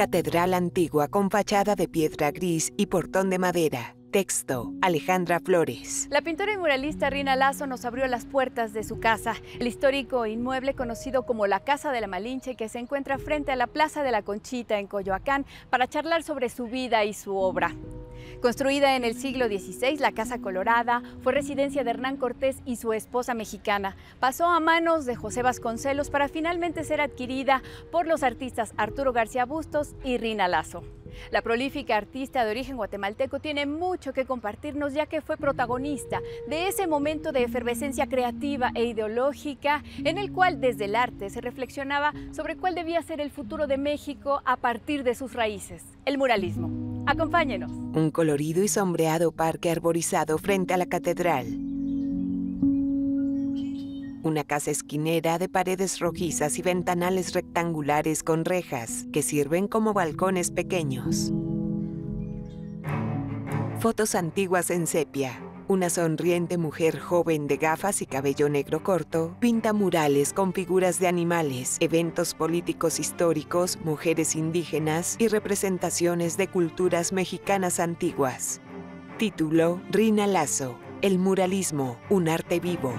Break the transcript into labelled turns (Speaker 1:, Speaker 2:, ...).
Speaker 1: Catedral antigua con fachada de piedra gris y portón de madera. Texto, Alejandra Flores.
Speaker 2: La pintora y muralista Rina Lazo nos abrió las puertas de su casa, el histórico inmueble conocido como la Casa de la Malinche, que se encuentra frente a la Plaza de la Conchita en Coyoacán, para charlar sobre su vida y su obra. Construida en el siglo XVI, la Casa Colorada fue residencia de Hernán Cortés y su esposa mexicana. Pasó a manos de José Vasconcelos para finalmente ser adquirida por los artistas Arturo García Bustos y Rina Lazo. La prolífica artista de origen guatemalteco tiene mucho que compartirnos ya que fue protagonista de ese momento de efervescencia creativa e ideológica en el cual desde el arte se reflexionaba sobre cuál debía ser el futuro de México a partir de sus raíces, el muralismo. Acompáñenos.
Speaker 1: Un colorido y sombreado parque arborizado frente a la catedral. Una casa esquinera de paredes rojizas y ventanales rectangulares con rejas que sirven como balcones pequeños. Fotos antiguas en sepia. Una sonriente mujer joven de gafas y cabello negro corto pinta murales con figuras de animales, eventos políticos históricos, mujeres indígenas y representaciones de culturas mexicanas antiguas. Título Rina Lazo, El muralismo, un arte vivo.